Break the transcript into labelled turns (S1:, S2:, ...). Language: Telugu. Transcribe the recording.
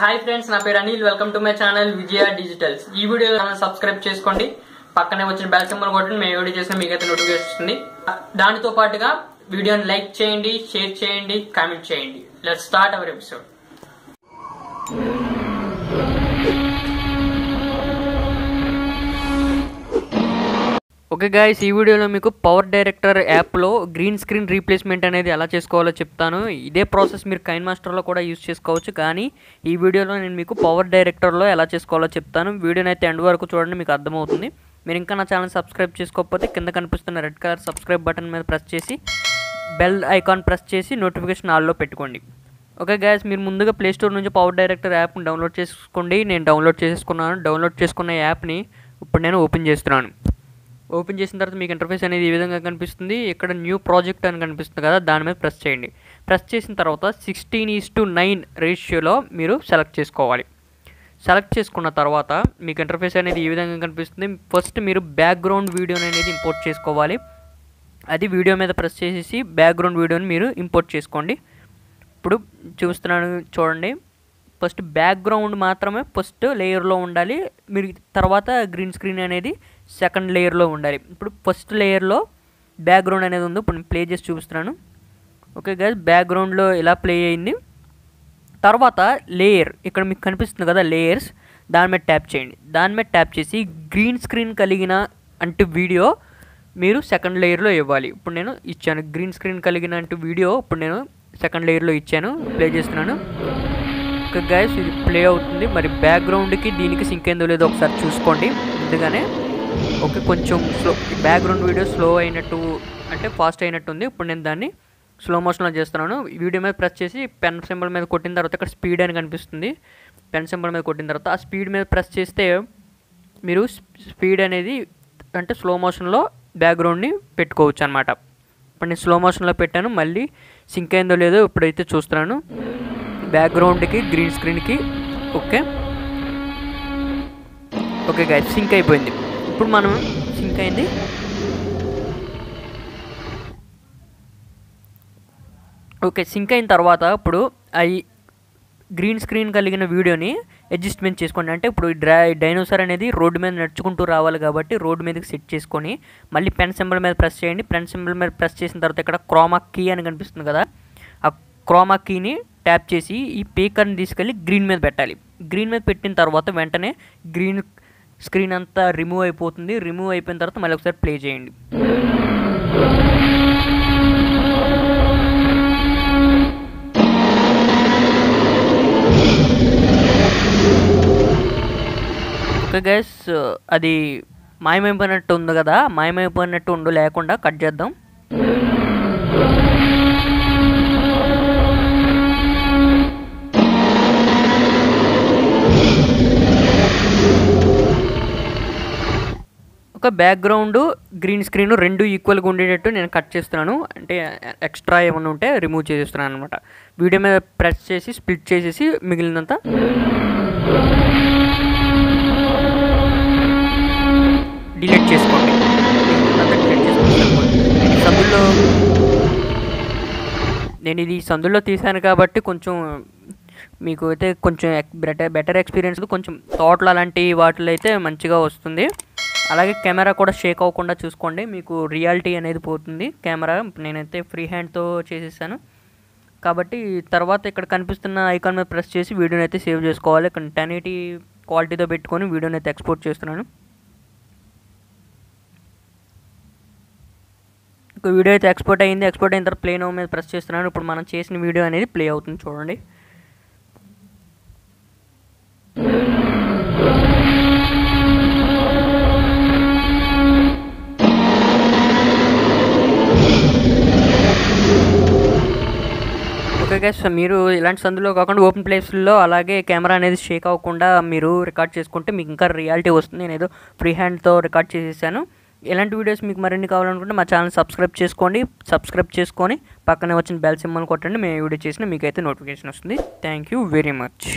S1: హాయ్ ఫ్రెండ్స్ నా పేరు Anil. Welcome to my channel Vijaya digitals. ఈ వీడియో ఛానల్ సబ్స్క్రైబ్ చేసుకోండి. పక్కనే వచ్చిన బెల్ సింబల్ కొట్టండి మేము వీడియో చేసిన మీకైతే నోటిఫికేషన్ వస్తుంది. దానితో పాటుగా వీడియోని లైక్ చేయండి షేర్ చేయండి కామెంట్ చేయండి. Let start our episode okay guys ఈ వీడియోలో మీకు పవర్ డైరెక్టర్ యాప్లో గ్రీన్ స్క్రీన్ రీప్లేస్మెంట్ అనేది ఎలా చేసుకోవాలో చెప్తాను. ఇదే ప్రాసెస్ మీరు కైన్ మాస్టర్లో కూడా యూస్ చేసుకోవచ్చు. కానీ ఈ వీడియోలో నేను మీకు పవర్ డైరెక్టర్లో ఎలా చేసుకోవాలో చెప్తాను. వీడియోని అయితే ఎండ్ వరకు చూడండి మీకు అర్థమవుతుంది. మీరు ఇంకా నా ఛానల్ సబ్స్క్రైబ్ చేసుకోకపోతే కింద కనిపిస్తున్న రెడ్ కలర్ సబ్స్క్రైబ్ బటన్ మీద ప్రెస్ చేసి బెల్ ఐకాన్ ప్రెస్ చేసి నోటిఫికేషన్ ఆల్లో పెట్టుకోండి. ఓకే గ్యాస్ మీరు ముందుగా ప్లేస్టోర్ నుంచి పవర్ డైరెక్టర్ యాప్ని డౌన్లోడ్ చేసుకోండి. నేను డౌన్లోడ్ చేసుకున్నాను డౌన్లోడ్ చేసుకున్న యాప్ని ఇప్పుడు నేను ఓపెన్ చేస్తున్నాను. ఓపెన్ చేసిన తర్వాత మీకు ఇంటర్ఫేస్ అనేది ఈ విధంగా కనిపిస్తుంది. ఇక్కడ న్యూ ప్రాజెక్ట్ అని కనిపిస్తుంది కదా దాని మీద ప్రెస్ చేయండి. ప్రెస్ చేసిన తర్వాత సిక్స్టీన్ ఈస్ టు నైన్ రేషియోలో మీరు సెలెక్ట్ చేసుకోవాలి. సెలెక్ట్ చేసుకున్న తర్వాత మీకు ఇంటర్ఫేస్ అనేది ఈ విధంగా కనిపిస్తుంది. ఫస్ట్ మీరు బ్యాక్గ్రౌండ్ వీడియోని అనేది ఇంపోర్ట్ చేసుకోవాలి. అది వీడియో మీద ప్రెస్ చేసేసి బ్యాక్గ్రౌండ్ వీడియోని మీరు ఇంపోర్ట్ చేసుకోండి. ఇప్పుడు చూస్తున్నాను చూడండి. ఫస్ట్ బ్యాక్గ్రౌండ్ మాత్రమే ఫస్ట్ లేయర్లో ఉండాలి. మీరు తర్వాత గ్రీన్ స్క్రీన్ అనేది సెకండ్ లేయర్లో ఉండాలి. ఇప్పుడు ఫస్ట్ లేయర్లో బ్యాక్గ్రౌండ్ అనేది ఉంది ఇప్పుడు నేను ప్లే చేసి చూపిస్తున్నాను. ఓకే గైస్ బ్యాక్గ్రౌండ్లో ఇలా ప్లే అయింది. తర్వాత లేయర్ ఇక్కడ మీకు కనిపిస్తుంది కదా లేయర్స్ దాని మీద ట్యాప్ చేయండి. దాని మీద ట్యాప్ చేసి గ్రీన్ స్క్రీన్ కలిగిన అంటే వీడియో మీరు సెకండ్ లేయర్లో ఇవ్వాలి. ఇప్పుడు నేను ఇచ్చాను గ్రీన్ స్క్రీన్ కలిగిన అంటే వీడియో ఇప్పుడు నేను సెకండ్ లేయర్లో ఇచ్చాను ప్లే చేస్తున్నాను. ఓకే గైస్ ఇది ప్లే అవుతుంది. మరి బ్యాక్గ్రౌండ్కి దీనికి సింక్ ఏందో లేదో ఒకసారి చూసుకోండి. ముందుగానే ఓకే కొంచెం స్లో బ్యాక్గ్రౌండ్ వీడియో స్లో అయినట్టు అంటే ఫాస్ట్ అయినట్టు ఉంది ఇప్పుడు నేను దాన్ని స్లో మోషన్లో చేస్తున్నాను. వీడియో మీద ప్రెస్ చేసి పెన్ సింబల్ మీద కొట్టిన తర్వాత ఇక్కడ స్పీడ్ అని కనిపిస్తుంది. పెన్ సింబల్ మీద కొట్టిన తర్వాత ఆ స్పీడ్ మీద ప్రెస్ చేస్తే మీరు స్పీడ్ అనేది అంటే స్లో మోషన్లో బ్యాక్గ్రౌండ్ని పెట్టుకోవచ్చు అనమాట ఇప్పుడు నేను స్లో మోషన్లో పెట్టాను. మళ్ళీ సింక్ అయిందో లేదో ఇప్పుడైతే చూస్తున్నాను. బ్యాక్గ్రౌండ్కి గ్రీన్ స్క్రీన్కి ఓకే? ఓకే గాయ సింక్ అయిపోయింది. ఇప్పుడు మనం సింక్ అయింది. ఓకే సింక్ అయిన తర్వాత ఇప్పుడు అవి గ్రీన్ స్క్రీన్ కలిగిన వీడియోని అడ్జస్ట్మెంట్ చేసుకోండి. అంటే ఇప్పుడు డ్రా డైనోసార్ అనేది రోడ్డు మీద నడుచుకుంటూ రావాలి కాబట్టి రోడ్డు మీదకి సెట్ చేసుకొని మళ్ళీ పెన్ సింబల్ మీద ప్రెస్ చేయండి. పెన్ సింబల్ మీద ప్రెస్ చేసిన తర్వాత ఇక్కడ క్రోమా కీ అని కనిపిస్తుంది కదా ఆ క్రోమా కీని ట్యాప్ చేసి ఈ పేకర్ని తీసుకెళ్ళి గ్రీన్ మీద పెట్టాలి. గ్రీన్ మీద పెట్టిన తర్వాత వెంటనే గ్రీన్ స్క్రీన్ అంతా రిమూవ్ అయిపోతుంది. రిమూవ్ అయిపోయిన తర్వాత మళ్ళీ ఒకసారి ప్లే చేయండి. ఓకే గైస్ అది మాయమైపోయినట్టు ఉంది కదా. మాయమైపోయినట్టు ఉండు లేకుండా కట్ చేద్దాం. ఒక బ్యాక్గ్రౌండ్ గ్రీన్ స్క్రీన్ రెండు ఈక్వల్గా ఉండేటట్టు నేను కట్ చేస్తున్నాను. అంటే ఎక్స్ట్రా ఏమైనా ఉంటే రిమూవ్ చేసేస్తున్నాను అనమాట వీడియో మీద ప్రెస్ చేసి స్ప్లిట్ చేసేసి మిగిలినంత. డిలీట్ చేసుకోండి. సందులో నేను ఇది సందుల్లో తీసాను కాబట్టి కొంచెం మీకు అయితే కొంచెం బెటర్ బెటర్ ఎక్స్పీరియన్స్ కొంచెం తోటలు అలాంటి వాటిలో అయితే మంచిగా వస్తుంది. అలాగే కెమెరా కూడా షేక్ అవ్వకుండా చూసుకోండి మీకు రియాలిటీ అనేది పోతుంది. కెమెరా నేనైతే ఫ్రీ హ్యాండ్తో చేసేసాను. కాబట్టి తర్వాత ఇక్కడ కనిపిస్తున్న ఐకాన్ మీద ప్రెస్ చేసి వీడియోని అయితే సేవ్ చేసుకోవాలి. ఇక్కడ టెన్ ఎయిటీ క్వాలిటీతో పెట్టుకొని వీడియోని అయితే ఎక్స్పోర్ట్ చేస్తున్నాను. వీడియో అయితే ఎక్స్పోర్ట్ అయింది. ఎక్స్పోర్ట్ అయిన తర్వాత ప్లే నో మీద ప్రెస్ చేస్తున్నాను. ఇప్పుడు మనం చేసిన వీడియో అనేది ప్లే అవుతుంది. చూడండి. గైస్ మీరు ఇలాంటి సందులో కాకుండా ఓపెన్ ప్లేస్లో అలాగే కెమెరా అనేది షేక్ అవ్వకుండా మీరు రికార్డ్ చేసుకుంటే మీకు ఇంకా రియాలిటీ వస్తుంది. నేను ఏదో ఫ్రీ హ్యాండ్తో రికార్డ్ చేసేసాను. ఇలాంటి వీడియోస్ మీకు మరిన్ని కావాలనుకుంటే మా ఛానల్ సబ్స్క్రైబ్ చేసుకోండి. సబ్స్క్రైబ్ చేసుకొని పక్కనే వచ్చిన బెల్ సింబల్ కొట్టండి. మేము వీడియో చేసిన మీకైతే నోటిఫికేషన్ వస్తుంది. Thank you very much